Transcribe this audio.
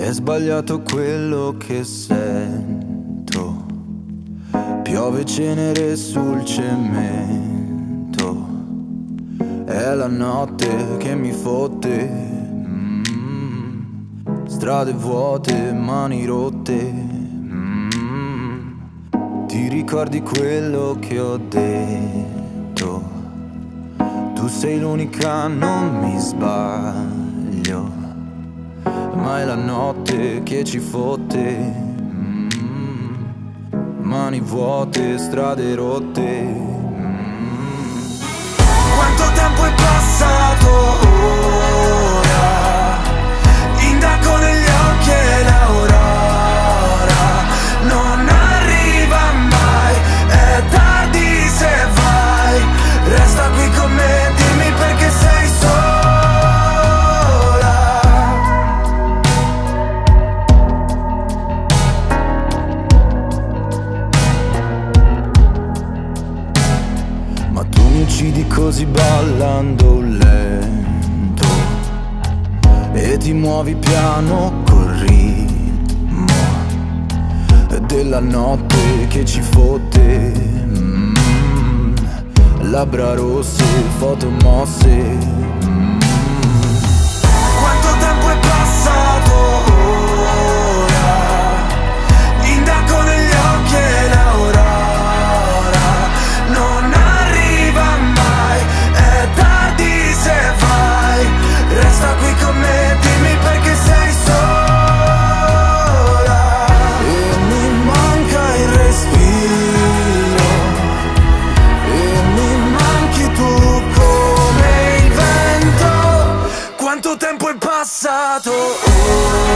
È sbagliato quello che sento. Piove cenere sul cemento. È la notte che mi fotte. Mm. Strade vuote, mani rotte. Mm. Ti ricordi quello che ho detto? Tu sei l'unica, non mi sbaglio ma è la notte che ci fotte. Mm. Mani vuote, strade rotte. Mi uccidi così ballando lento. E ti muovi piano col ritmo Della notte che ci fotte. Mm. Labbra rosse, foto mosse tempo è passato. Oh.